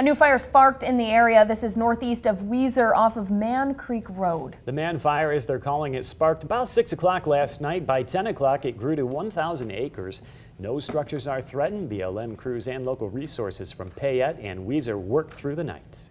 A new fire sparked in the area. This is northeast of Weiser off of Mann Creek Road. The Mann fire, as they're calling it, sparked about 6 o'clock last night. By 10 o'clock, it grew to 1,000 acres. No structures are threatened. BLM crews and local resources from Payette and Weiser worked through the night.